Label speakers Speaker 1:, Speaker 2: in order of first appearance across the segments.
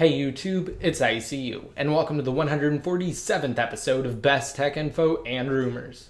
Speaker 1: Hey YouTube, it's ICU, and welcome to the 147th episode of Best Tech Info and Rumors.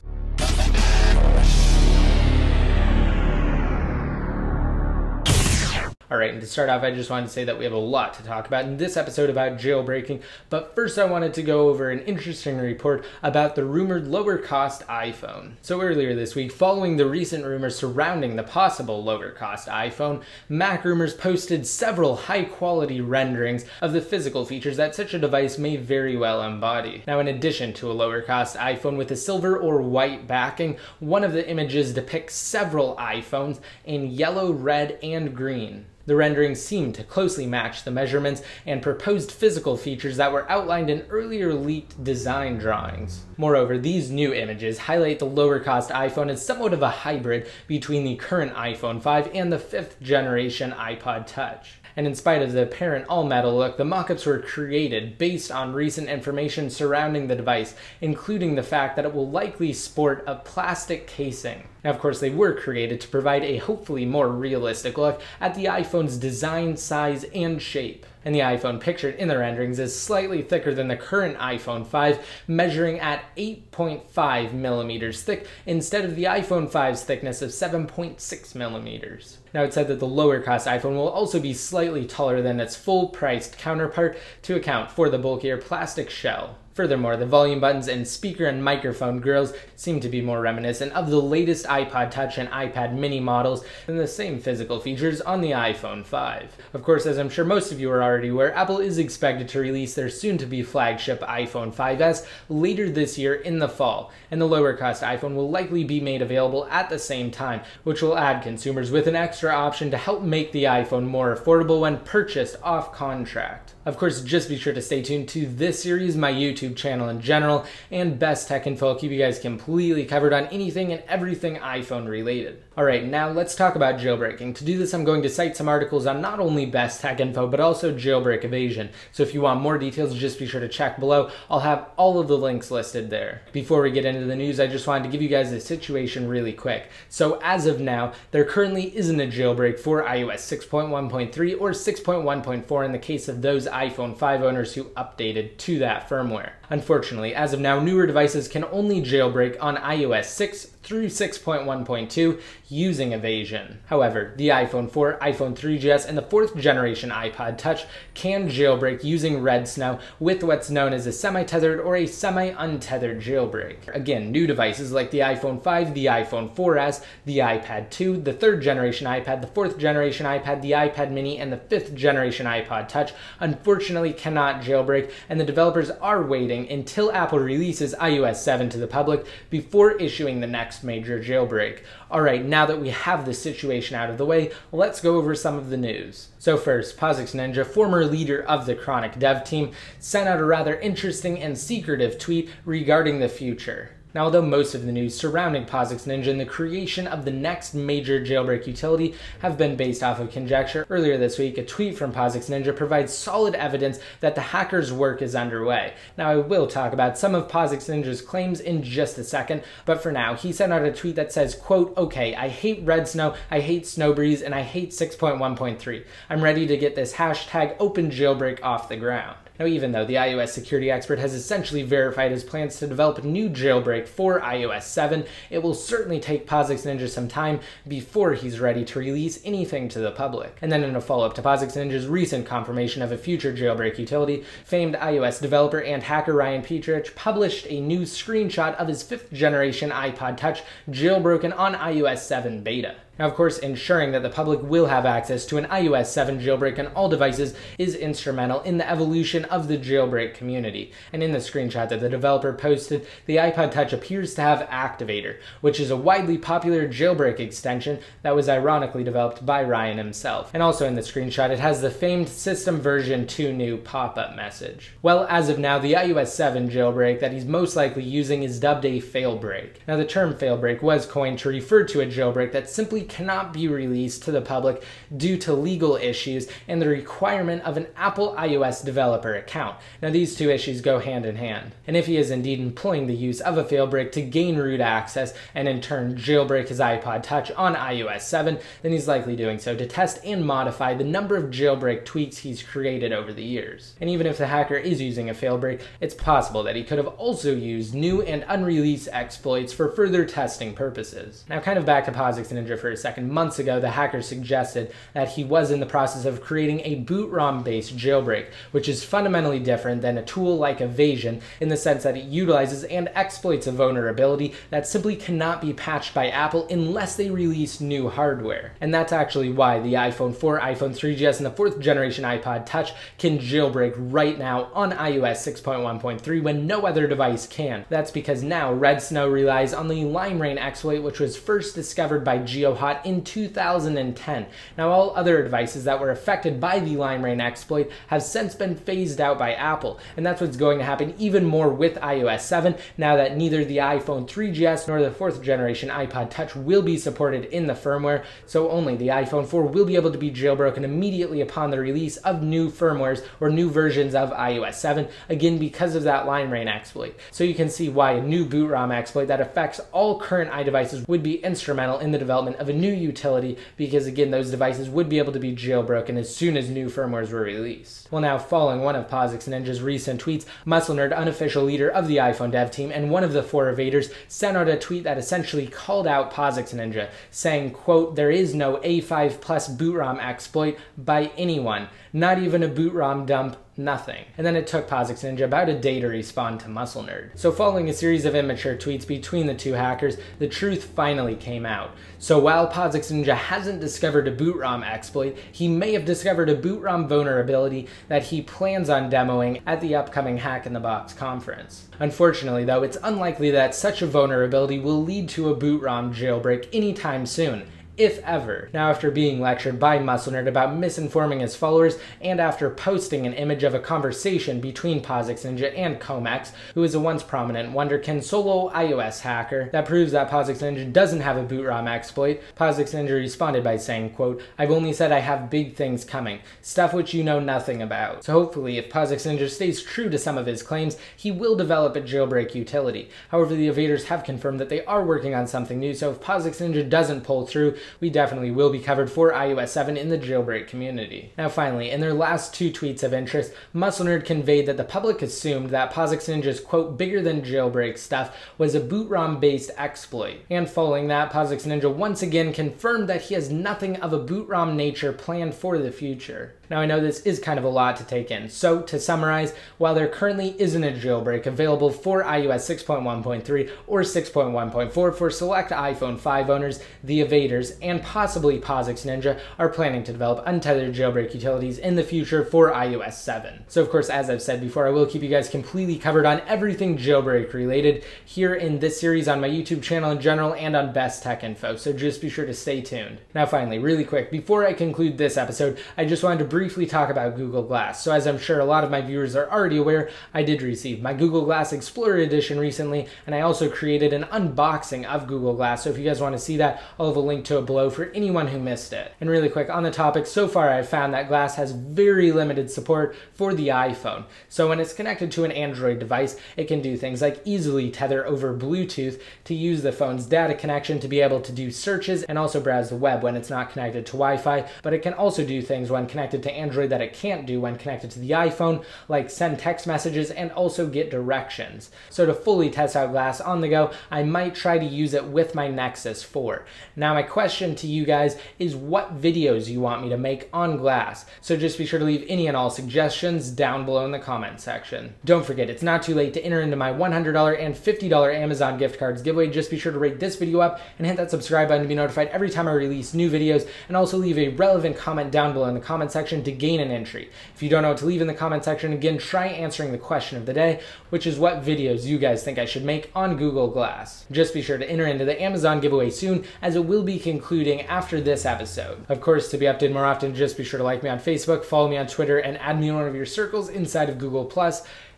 Speaker 1: Alright, and to start off, I just wanted to say that we have a lot to talk about in this episode about jailbreaking, but first I wanted to go over an interesting report about the rumored lower cost iPhone. So earlier this week, following the recent rumors surrounding the possible lower cost iPhone, Mac Rumors posted several high quality renderings of the physical features that such a device may very well embody. Now, in addition to a lower cost iPhone with a silver or white backing, one of the images depicts several iPhones in yellow, red, and green. The renderings seem to closely match the measurements and proposed physical features that were outlined in earlier leaked design drawings. Moreover, these new images highlight the lower cost iPhone as somewhat of a hybrid between the current iPhone 5 and the fifth generation iPod Touch and in spite of the apparent all-metal look, the mockups were created based on recent information surrounding the device, including the fact that it will likely sport a plastic casing. Now, of course, they were created to provide a hopefully more realistic look at the iPhone's design, size, and shape and the iPhone pictured in the renderings is slightly thicker than the current iPhone 5, measuring at 8.5 millimeters thick instead of the iPhone 5's thickness of 7.6 millimeters. Now, it's said that the lower cost iPhone will also be slightly taller than its full priced counterpart to account for the bulkier plastic shell. Furthermore, the volume buttons and speaker and microphone grills seem to be more reminiscent of the latest iPod Touch and iPad mini models than the same physical features on the iPhone 5. Of course, as I'm sure most of you are already aware, Apple is expected to release their soon to be flagship iPhone 5S later this year in the fall, and the lower cost iPhone will likely be made available at the same time, which will add consumers with an extra option to help make the iPhone more affordable when purchased off contract. Of course, just be sure to stay tuned to this series, my YouTube channel in general, and Best Tech Info. I'll keep you guys completely covered on anything and everything iPhone related. Alright, now let's talk about jailbreaking. To do this, I'm going to cite some articles on not only Best Tech Info, but also jailbreak evasion. So if you want more details, just be sure to check below. I'll have all of the links listed there. Before we get into the news, I just wanted to give you guys the situation really quick. So as of now, there currently isn't a jailbreak for iOS 6.1.3 or 6.1.4 in the case of those iPhone 5 owners who updated to that firmware. Unfortunately, as of now, newer devices can only jailbreak on iOS 6 through 6.1.2 using evasion. However, the iPhone 4, iPhone 3GS, and the fourth generation iPod Touch can jailbreak using RedSnow with what's known as a semi-tethered or a semi-untethered jailbreak. Again, new devices like the iPhone 5, the iPhone 4S, the iPad 2, the third generation iPad, the fourth generation iPad, the iPad mini, and the fifth generation iPod Touch unfortunately cannot jailbreak, and the developers are waiting until Apple releases iOS 7 to the public before issuing the next major jailbreak. All right, now that we have this situation out of the way, let's go over some of the news. So first, POSIX Ninja, former leader of the Chronic dev team, sent out a rather interesting and secretive tweet regarding the future. Now, although most of the news surrounding POSIX Ninja and the creation of the next major jailbreak utility have been based off of conjecture, earlier this week a tweet from POSIX Ninja provides solid evidence that the hacker's work is underway. Now, I will talk about some of POSIX Ninja's claims in just a second, but for now, he sent out a tweet that says, quote, okay, I hate Red Snow, I hate Snowbreeze, and I hate 6.1.3. I'm ready to get this hashtag open jailbreak off the ground. Now, even though the iOS security expert has essentially verified his plans to develop a new jailbreak for iOS 7, it will certainly take POSIX Ninja some time before he's ready to release anything to the public. And then in a follow-up to POSIX Ninja's recent confirmation of a future jailbreak utility, famed iOS developer and hacker Ryan Petrich published a new screenshot of his fifth generation iPod Touch jailbroken on iOS 7 beta. Now, of course, ensuring that the public will have access to an iOS 7 jailbreak on all devices is instrumental in the evolution of the jailbreak community. And in the screenshot that the developer posted, the iPod Touch appears to have Activator, which is a widely popular jailbreak extension that was ironically developed by Ryan himself. And also in the screenshot, it has the famed System version 2 new pop-up message. Well, as of now, the iOS 7 jailbreak that he's most likely using is dubbed a failbreak. Now, the term failbreak was coined to refer to a jailbreak that simply cannot be released to the public due to legal issues and the requirement of an Apple iOS developer account. Now, these two issues go hand in hand. And if he is indeed employing the use of a failbreak to gain root access and in turn jailbreak his iPod Touch on iOS 7, then he's likely doing so to test and modify the number of jailbreak tweaks he's created over the years. And even if the hacker is using a failbreak, it's possible that he could have also used new and unreleased exploits for further testing purposes. Now, kind of back to POSIX Ninja for a second. Months ago, the hacker suggested that he was in the process of creating a boot ROM based jailbreak, which is fundamentally different than a tool like Evasion in the sense that it utilizes and exploits a vulnerability that simply cannot be patched by Apple unless they release new hardware. And that's actually why the iPhone 4, iPhone 3GS, and the fourth generation iPod Touch can jailbreak right now on iOS 6.1.3 when no other device can. That's because now Red Snow relies on the Lime Rain exploit, which was first discovered by GeoHot in 2010. Now, all other devices that were affected by the Lime Rain exploit have since been phased out by Apple, and that's what's going to happen even more with iOS 7 now that neither the iPhone 3GS nor the fourth generation iPod Touch will be supported in the firmware, so only the iPhone 4 will be able to be jailbroken immediately upon the release of new firmwares or new versions of iOS 7, again because of that Lime Rain exploit. So you can see why a new boot ROM exploit that affects all current iDevices would be instrumental in the development of a new utility because again those devices would be able to be jailbroken as soon as new firmwares were released. Well now following one of POSIX Ninja's recent tweets, MuscleNerd, unofficial leader of the iPhone dev team and one of the four evaders, sent out a tweet that essentially called out POSIX Ninja, saying, quote, there is no A5 plus boot ROM exploit by anyone, not even a boot ROM dump nothing. And then it took POSIX Ninja about a day to respond to MuscleNerd. So following a series of immature tweets between the two hackers, the truth finally came out. So while POSIX Ninja hasn't discovered a boot ROM exploit, he may have discovered a boot ROM vulnerability that he plans on demoing at the upcoming Hack in the Box conference. Unfortunately though, it's unlikely that such a vulnerability will lead to a boot ROM jailbreak anytime soon if ever. Now, after being lectured by MuscleNerd about misinforming his followers, and after posting an image of a conversation between POSIX Ninja and Comex, who is a once prominent Wonderkin solo iOS hacker that proves that POSIX Ninja doesn't have a boot ROM exploit, POSIX Ninja responded by saying, quote, I've only said I have big things coming, stuff which you know nothing about. So hopefully, if POSIX Ninja stays true to some of his claims, he will develop a jailbreak utility. However, the evaders have confirmed that they are working on something new, so if POSIX Ninja doesn't pull through, we definitely will be covered for iOS 7 in the jailbreak community. Now finally, in their last two tweets of interest, MuscleNerd conveyed that the public assumed that POSIX Ninja's quote bigger than jailbreak stuff was a boot ROM based exploit. And following that, POSIX Ninja once again confirmed that he has nothing of a boot ROM nature planned for the future. Now I know this is kind of a lot to take in, so to summarize, while there currently isn't a jailbreak available for iOS 6.1.3 or 6.1.4 for select iPhone 5 owners, the evaders, and possibly POSIX Ninja are planning to develop untethered jailbreak utilities in the future for iOS 7. So of course, as I've said before, I will keep you guys completely covered on everything jailbreak related here in this series on my YouTube channel in general and on Best Tech Info, so just be sure to stay tuned. Now finally, really quick, before I conclude this episode, I just wanted to briefly talk about Google Glass. So as I'm sure a lot of my viewers are already aware, I did receive my Google Glass Explorer Edition recently, and I also created an unboxing of Google Glass. So if you guys want to see that, I'll have a link to it below for anyone who missed it. And really quick, on the topic, so far I've found that Glass has very limited support for the iPhone. So when it's connected to an Android device, it can do things like easily tether over Bluetooth to use the phone's data connection to be able to do searches and also browse the web when it's not connected to Wi-Fi, but it can also do things when connected to Android that it can't do when connected to the iPhone, like send text messages and also get directions. So to fully test out Glass on the go, I might try to use it with my Nexus 4. Now my question to you guys is what videos you want me to make on Glass. So just be sure to leave any and all suggestions down below in the comment section. Don't forget, it's not too late to enter into my $100 and $50 Amazon gift cards giveaway. Just be sure to rate this video up and hit that subscribe button to be notified every time I release new videos and also leave a relevant comment down below in the comment section to gain an entry. If you don't know what to leave in the comment section, again, try answering the question of the day, which is what videos you guys think I should make on Google Glass. Just be sure to enter into the Amazon giveaway soon, as it will be concluding after this episode. Of course, to be updated more often, just be sure to like me on Facebook, follow me on Twitter, and add me in one of your circles inside of Google+.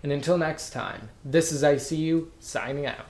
Speaker 1: And until next time, this is ICU, signing out.